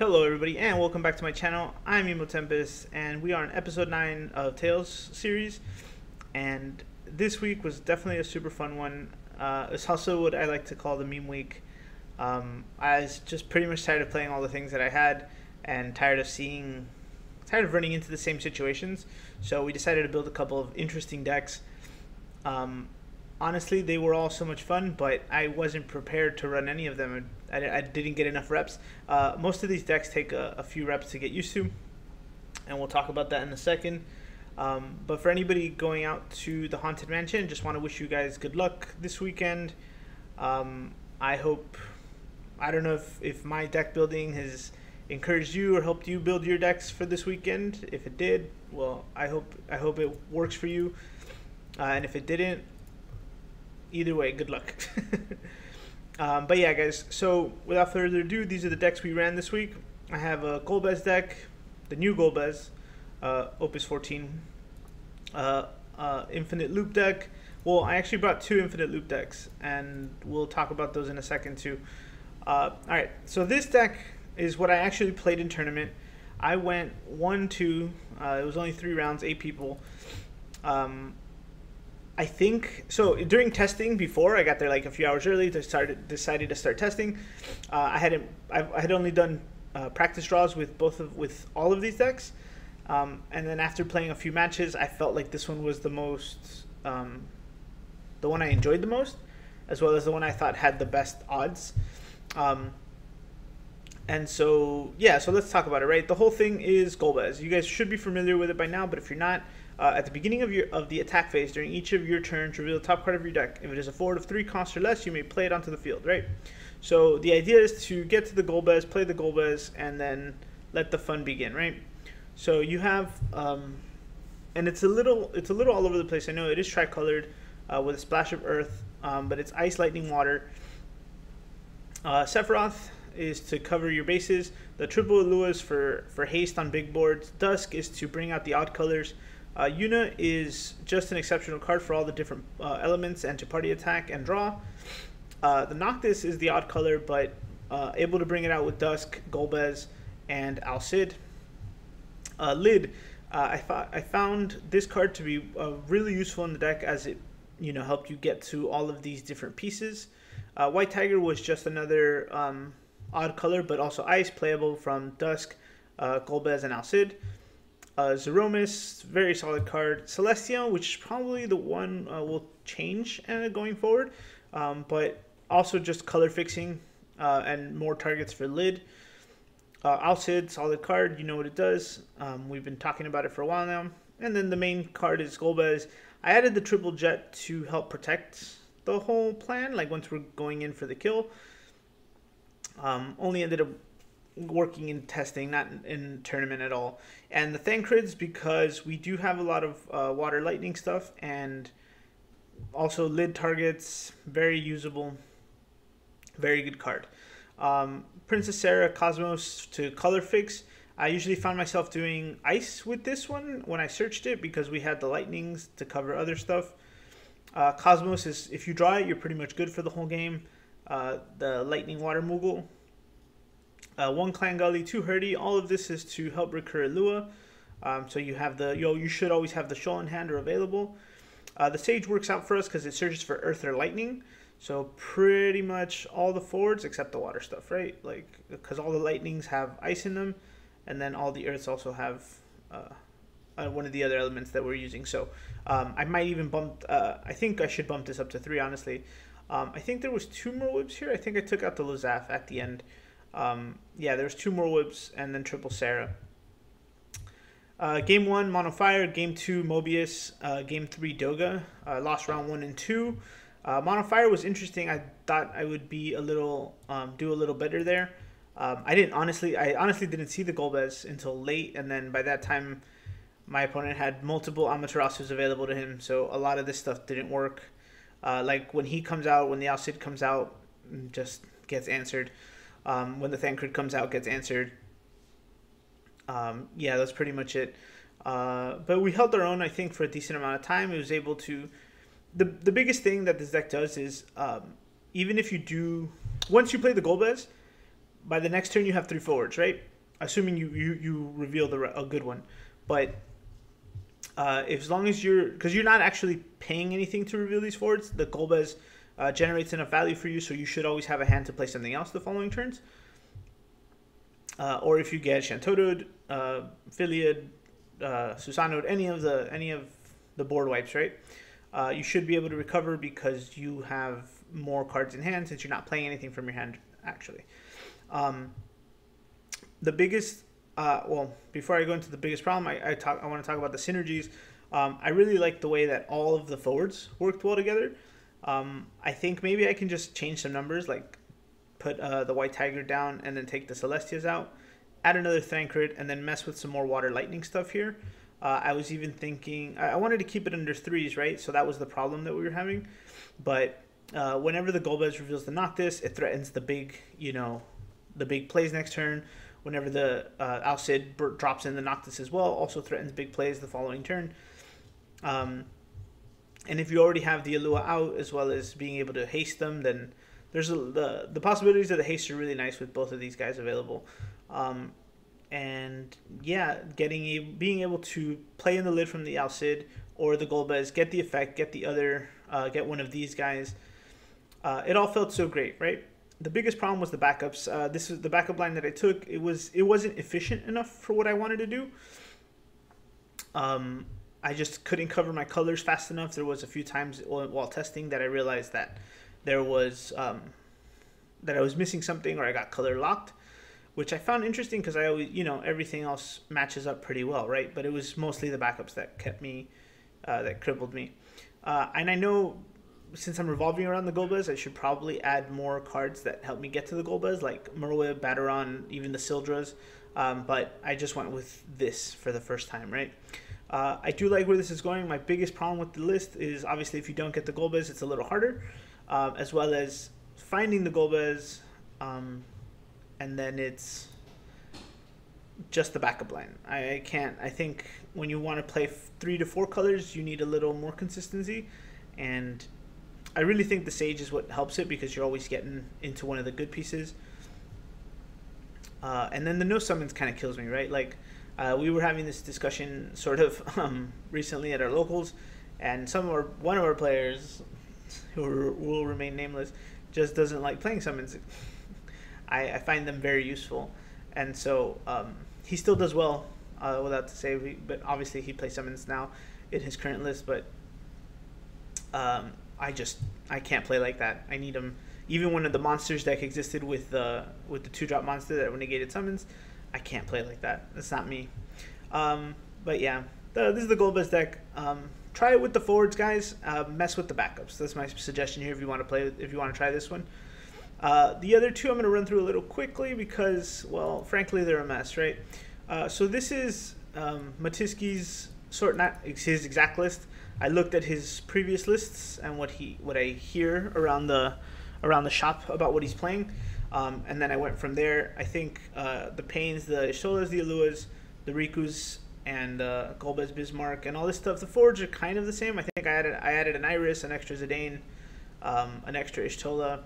Hello everybody and welcome back to my channel. I'm Emo Tempest and we are on episode 9 of Tales series and this week was definitely a super fun one. Uh, it's also what I like to call the meme week. Um, I was just pretty much tired of playing all the things that I had and tired of seeing, tired of running into the same situations. So we decided to build a couple of interesting decks. Um, honestly, they were all so much fun, but I wasn't prepared to run any of them. I, I didn't get enough reps. Uh, most of these decks take a, a, few reps to get used to, and we'll talk about that in a second. Um, but for anybody going out to the Haunted Mansion, just want to wish you guys good luck this weekend. Um, I hope, I don't know if, if my deck building has encouraged you or helped you build your decks for this weekend. If it did, well, I hope I hope it works for you. Uh, and if it didn't, either way, good luck. um, but yeah, guys, so without further ado, these are the decks we ran this week. I have a Golbez deck, the new Golbez, uh, Opus 14, uh, uh, Infinite Loop deck. Well, I actually brought two Infinite Loop decks, and we'll talk about those in a second too. Uh, all right, so this deck is what I actually played in tournament. I went one, two. Uh, it was only three rounds, eight people. Um, I think so. During testing, before I got there like a few hours early to start, decided to start testing. Uh, I hadn't. I, I, had only done uh, practice draws with both of with all of these decks, um, and then after playing a few matches, I felt like this one was the most, um, the one I enjoyed the most, as well as the one I thought had the best odds. Um, and so yeah, so let's talk about it. Right, the whole thing is Golbez. You guys should be familiar with it by now, but if you're not uh, at the beginning of your of the attack phase, during each of your turns, reveal the top card of your deck. If it is a forward of three costs or less, you may play it onto the field. Right. So the idea is to get to the Golbez, play the Golbez, and then let the fun begin. Right. So you have, um, and it's a little it's a little all over the place. I know it is tricolored uh, with a splash of earth, um, but it's ice, lightning, water. Uh, Sephiroth is to cover your bases. The triple Luas for for haste on big boards. Dusk is to bring out the odd colors. Uh, Yuna is just an exceptional card for all the different uh, elements and to party attack and draw. Uh, the Noctis is the odd color, but uh, able to bring it out with Dusk, Golbez, and Alcid. Uh, Lid, uh, I, thought I found this card to be really useful in the deck as it you know helped you get to all of these different pieces. White Tiger was just another um, odd color, but also ice, playable from Dusk, Golbez, and Alcid. Uh, Zeromus, very solid card. Celestia, which is probably the one uh, will change uh, going forward, um, but also just color fixing uh, and more targets for lid. Uh, Alcid, solid card, you know what it does. Um, we've been talking about it for a while now. And then the main card is Golbez. I added the triple jet to help protect the whole plan, like once we're going in for the kill. Um, only ended up working in testing, not in, in tournament at all. And the Thancreds, because we do have a lot of uh, water lightning stuff and also lid targets, very usable, very good card. Um, Princess Sarah Cosmos to color fix. I usually found myself doing ice with this one when I searched it because we had the lightnings to cover other stuff. Uh, Cosmos is if you draw it, you're pretty much good for the whole game. Uh, the lightning water Moogle uh, one Clan Gully, two Hurdy. All of this is to help recur Lua. Um, so you have the yo. You should always have the show in hand or available. Uh, the Sage works out for us because it searches for Earth or Lightning. So pretty much all the forwards except the water stuff, right? Like because all the lightnings have ice in them, and then all the Earths also have uh, uh, one of the other elements that we're using. So um, I might even bump. Uh, I think I should bump this up to three. Honestly, um, I think there was two more whips here. I think I took out the Lozaf at the end. Um, yeah, there's two more whips and then triple Sarah. Uh, game one, Mono Fire. Game two, Mobius. Uh, game three, Doga. Uh, lost round one and two. Uh, Mono Fire was interesting. I thought I would be a little, um, do a little better there. Um, I didn't honestly, I honestly didn't see the Golbez until late, and then by that time, my opponent had multiple Amaterasus available to him, so a lot of this stuff didn't work. Uh, like when he comes out, when the Alcid comes out, just gets answered um, when the Thancred comes out gets answered. Um, yeah, that's pretty much it. Uh, but we held our own, I think, for a decent amount of time. It was able to. The, the biggest thing that this deck does is um, even if you do. Once you play the Golbez, by the next turn you have three forwards, right? Assuming you you, you reveal the a good one, but uh, as long as you're because you're not actually paying anything to reveal these forwards, the Golbez uh, generates enough value for you, so you should always have a hand to play something else the following turns. Uh, or if you get Shantotto, uh, Filiad, uh, any of the any of the board wipes, right? Uh, you should be able to recover because you have more cards in hand since you're not playing anything from your hand actually. Um, the biggest, uh, well, before I go into the biggest problem, I, I talk. I want to talk about the synergies. Um, I really like the way that all of the forwards worked well together. Um, I think maybe I can just change some numbers, like put uh, the White Tiger down and then take the Celestias out, add another Thancred, and then mess with some more Water Lightning stuff here. Uh, I was even thinking I wanted to keep it under threes, right? So that was the problem that we were having. But uh, whenever the Golbez reveals the Noctis, it threatens the big, you know, the big plays next turn. Whenever the uh, Alcid drops in the Noctis as well, also threatens big plays the following turn. Um, and if you already have the Alua out as well as being able to haste them, then there's a, the the possibilities of the haste are really nice with both of these guys available. Um, and yeah, getting a, being able to play in the lid from the Alcid or the Golbez, get the effect, get the other, uh, get one of these guys. Uh, it all felt so great, right? The biggest problem was the backups. Uh, this is the backup line that I took. It was it wasn't efficient enough for what I wanted to do. Um, I just couldn't cover my colors fast enough. There was a few times while testing that I realized that there was um, that I was missing something or I got color locked, which I found interesting because I always, you know, everything else matches up pretty well, right? But it was mostly the backups that kept me, uh, that crippled me. Uh, and I know since I'm revolving around the Golbez, I should probably add more cards that help me get to the Golbez, like Merwib, Battleron, even the Sildras. Um, but I just went with this for the first time, right? Uh, I do like where this is going. My biggest problem with the list is obviously if you don't get the Golbez, it's a little harder, uh, as well as finding the Golbez, um, and then it's just the backup line. I, I can't. I think when you want to play three to four colors, you need a little more consistency, and I really think the Sage is what helps it because you're always getting into one of the good pieces. Uh, and then the no summons kind of kills me, right? Like uh, we were having this discussion sort of um, recently at our locals, and some of one of our players, who will remain nameless, just doesn't like playing summons. I, I find them very useful, and so um, he still does well. Uh, without to say, but obviously he plays summons now in his current list, but um, I just I can't play like that. I need them. Even when the monsters deck existed with the with the two drop monster that negated summons, I can't play like that. That's not me. Um, but yeah, the, this is the Golbez deck. Um, try it with the forwards, guys. Uh, mess with the backups. That's my suggestion here. If you want to play, if you want to try this one. Uh, the other two I'm going to run through a little quickly because, well, frankly, they're a mess, right? Uh, so this is um, sort not his exact list. I looked at his previous lists and what he what I hear around the around the shop about what he's playing, um, and then I went from there. I think uh, the Pains, the Y'shtolas, the Aluas, the Rikus, and uh, Golbez Bismarck, and all this stuff. The forwards are kind of the same. I think I added I added an Iris, an extra Zidane, um, an extra Y'shtola.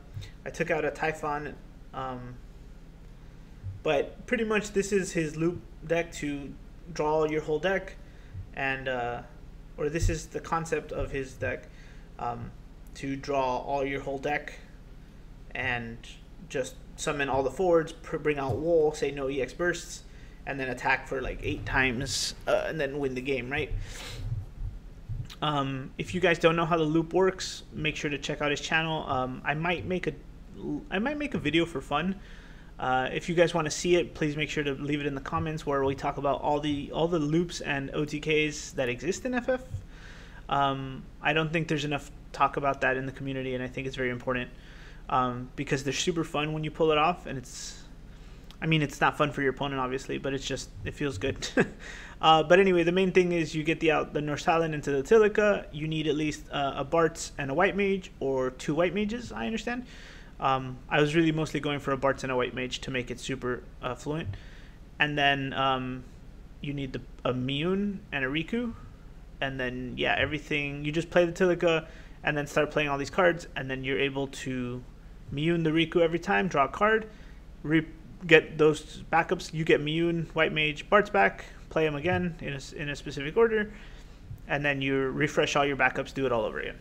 I took out a Typhon. Um, but pretty much this is his loop deck to draw your whole deck, and uh, or this is the concept of his deck um, to draw all your whole deck and just summon all the forwards, bring out Wool, say no EX bursts, and then attack for like eight times uh, and then win the game, right? Um, if you guys don't know how the loop works, make sure to check out his channel. Um, I might make a I might make a video for fun. Uh, if you guys want to see it, please make sure to leave it in the comments where we talk about all the all the loops and OTKs that exist in FF. Um, I don't think there's enough talk about that in the community, and I think it's very important um, because they're super fun when you pull it off, and it's. I mean, it's not fun for your opponent, obviously, but it's just it feels good. uh, but anyway, the main thing is you get the out the Talon into the Tilika. You need at least uh, a Bartz and a White Mage, or two White Mages. I understand. Um, I was really mostly going for a Bartz and a White Mage to make it super uh, fluent, and then um, you need the a Miyun and a Riku, and then yeah, everything. You just play the Tilika, and then start playing all these cards, and then you're able to Miyun the Riku every time, draw a card, re- get those backups. You get Miyun, White Mage, Bart's back, play them again in a, in a specific order, and then you refresh all your backups, do it all over again.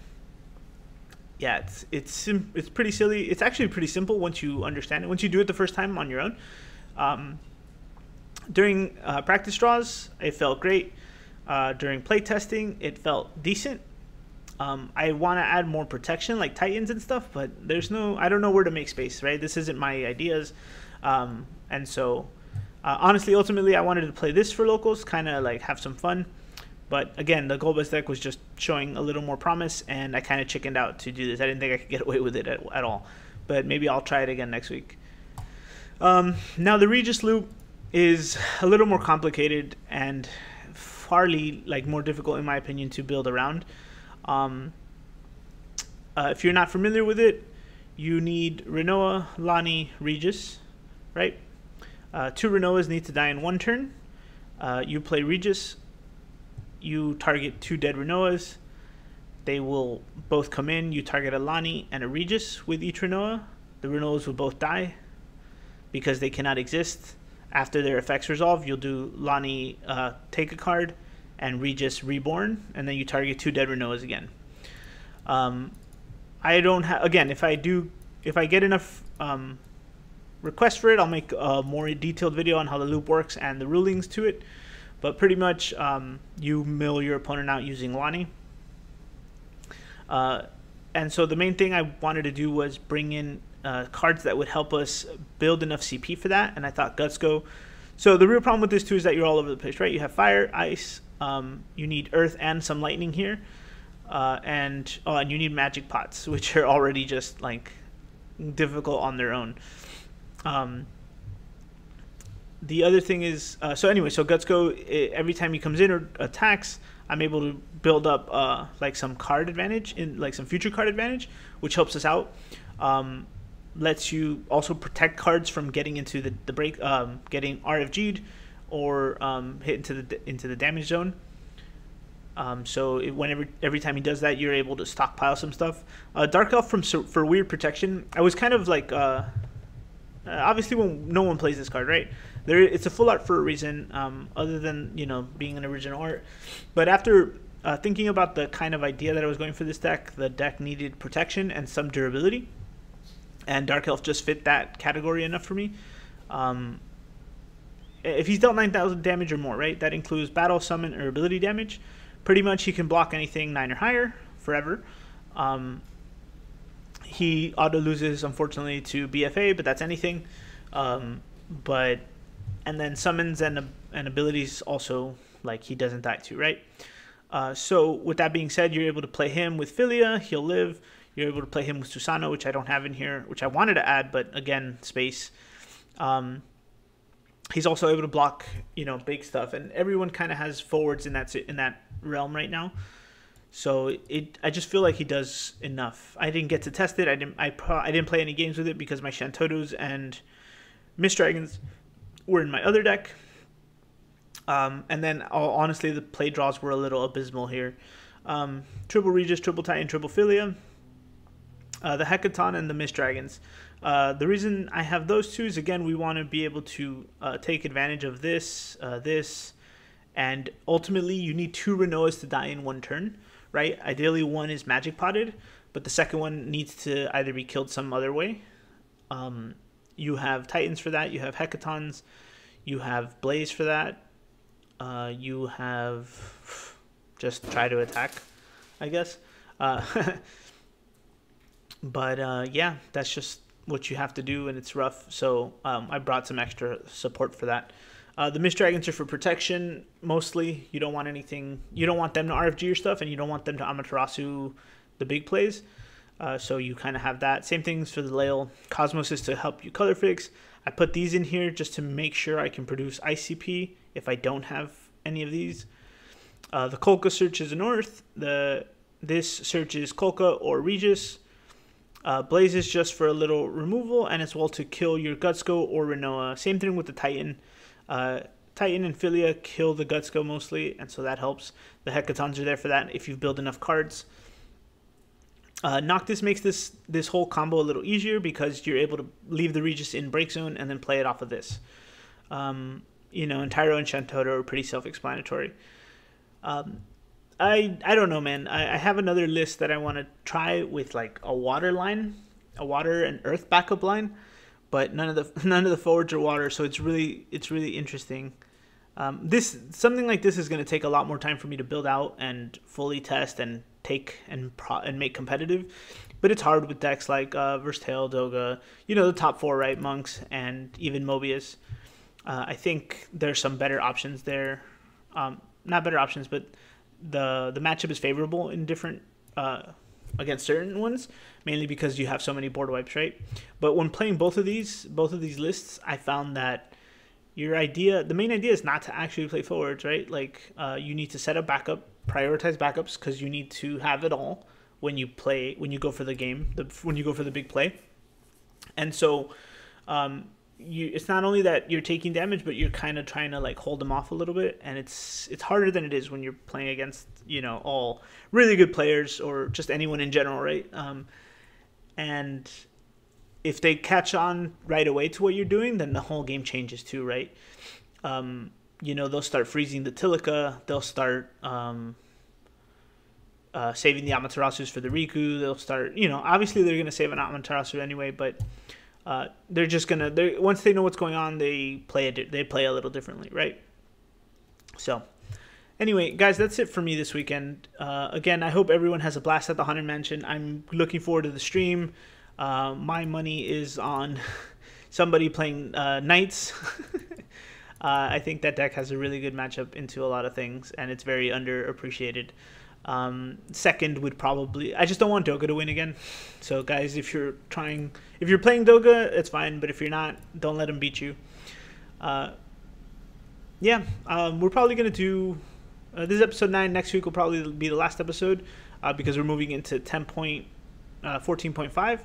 Yeah, it's it's it's pretty silly. It's actually pretty simple once you understand it. Once you do it the first time on your own. Um, during uh, practice draws, it felt great. Uh, during play testing, it felt decent. Um, I want to add more protection, like Titans and stuff, but there's no. I don't know where to make space. Right, this isn't my ideas, um, and so uh, honestly, ultimately, I wanted to play this for locals, kind of like have some fun. But again, the Golbez deck was just showing a little more promise, and I kind of chickened out to do this. I didn't think I could get away with it at, at all. But maybe I'll try it again next week. Um, now, the Regis loop is a little more complicated and farly like more difficult, in my opinion, to build around. Um, uh, if you're not familiar with it, you need Rinoa, Lani, Regis, right? Uh, two Rinoas need to die in one turn. Uh, you play Regis. You target two dead Rinoas. They will both come in. You target a Lani and a Regis with each Rinoa. The Rinoas will both die because they cannot exist. After their effects resolve, you'll do Lani uh, take a card and Regis reborn, and then you target two dead Rinoas again. Um, I don't have again. If I do, if I get enough um, request for it, I'll make a more detailed video on how the loop works and the rulings to it. But pretty much, um, you mill your opponent out using Lani. Uh, and so the main thing I wanted to do was bring in uh, cards that would help us build enough CP for that. And I thought Guts Go. So the real problem with this too is that you're all over the place, right? You have fire, ice, um, you need earth and some lightning here. Uh, and oh, and you need magic pots, which are already just like difficult on their own. Um, the other thing is, uh, so anyway, so Gutsco, every time he comes in or attacks, I'm able to build up uh, like some card advantage in like some future card advantage, which helps us out. Um, lets you also protect cards from getting into the, the break, um, getting RFG'd or um, hit into the into the damage zone. Um, so it, whenever every time he does that, you're able to stockpile some stuff. Uh, Dark Elf from for weird protection. I was kind of like uh, uh, obviously, when no one plays this card, right? There, it's a full art for a reason, um, other than you know being an original art. But after uh, thinking about the kind of idea that I was going for this deck, the deck needed protection and some durability, and Dark Elf just fit that category enough for me. Um, if he's dealt 9,000 damage or more, right? That includes battle, summon, or ability damage. Pretty much, he can block anything 9 or higher forever. Um, he auto loses unfortunately to BFA, but that's anything. Um, but and then summons and and abilities also like he doesn't die to right. Uh, so with that being said, you're able to play him with Filia. He'll live. You're able to play him with Susano, which I don't have in here, which I wanted to add, but again, space. Um, he's also able to block, you know, big stuff, and everyone kind of has forwards in that in that realm right now. So it, I just feel like he does enough. I didn't get to test it. I didn't. I pro, I didn't play any games with it because my Shantottos and Mist Dragons were in my other deck. Um, and then honestly, the play draws were a little abysmal here. Um, triple Regis, triple Titan, triple Filia, uh, the Hecaton, and the Mist Dragons. Uh, the reason I have those two is again we want to be able to uh, take advantage of this, uh, this, and ultimately you need two Rinoas to die in one turn right? Ideally, one is magic potted, but the second one needs to either be killed some other way. Um, you have Titans for that. You have Hecatons. You have Blaze for that. Uh, you have just try to attack, I guess. Uh, but yeah, that's just what you have to do, and it's rough. So um, I brought some extra support for that. Uh, the Mist Dragons are for protection mostly. You don't want anything. You don't want them to RFG your stuff, and you don't want them to Amaterasu the big plays. Uh, so you kind of have that. Same things for the Lael. Cosmos is to help you color fix. I put these in here just to make sure I can produce ICP if I don't have any of these. Uh, the Kolka search is North. The this search is Kolka or Regis. Uh, Blaze is just for a little removal, and as well to kill your Gutsko or Rinoa. Same thing with the Titan. Uh, Titan and Filia kill the Gutsko mostly, and so that helps. The Hecatons are there for that if you build enough cards. Uh, Noctis makes this this whole combo a little easier because you're able to leave the Regis in break zone and then play it off of this. Um, you know, and Tyro and Shantotto are pretty self-explanatory. Um, I I don't know, man. I, I have another list that I want to try with like a water line, a water and earth backup line, but none of the none of the forwards are water, so it's really it's really interesting. Um, this something like this is going to take a lot more time for me to build out and fully test and take and pro- and make competitive. But it's hard with decks like uh, Doga, you know, the top four, right? Monks and even Mobius. Uh, I think there's some better options there. Um, not better options, but the the matchup is favorable in different uh, against certain ones, mainly because you have so many board wipes, right? But when playing both of these both of these lists, I found that your idea, the main idea, is not to actually play forwards, right? Like uh, you need to set up backup prioritize backups because you need to have it all when you play when you go for the game the, when you go for the big play and so um, you it's not only that you're taking damage but you're kind of trying to like hold them off a little bit and it's it's harder than it is when you're playing against you know all really good players or just anyone in general right um, and if they catch on right away to what you're doing then the whole game changes too right um, you know, they'll start freezing the Tilika. They'll start um, uh, saving the Amaterasus for the Riku. They'll start, you know, obviously they're going to save an Amaterasu anyway, but uh, they're just gonna. They once they know what's going on, they play it. They play a little differently, right? So, anyway, guys, that's it for me this weekend. Uh, again, I hope everyone has a blast at the Haunted Mansion. I'm looking forward to the stream. Uh, my money is on somebody playing uh, Knights. Uh, I think that deck has a really good matchup into a lot of things, and it's very underappreciated. Um, second would probably I just don't want Doga to win again. So guys, if you're trying, if you're playing Doga, it's fine. But if you're not, don't let him beat you. Uh, yeah, um, we're probably gonna do uh, this episode nine. Next week will probably be the last episode uh, because we're moving into ten point, uh, fourteen point five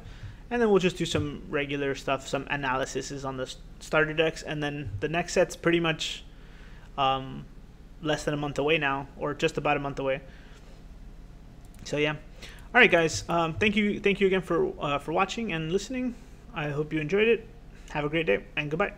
and then we'll just do some regular stuff, some analyses on the starter decks, and then the next set's pretty much um, less than a month away now, or just about a month away. So yeah, all right, guys. Um, thank you, thank you again for uh, for watching and listening. I hope you enjoyed it. Have a great day and goodbye.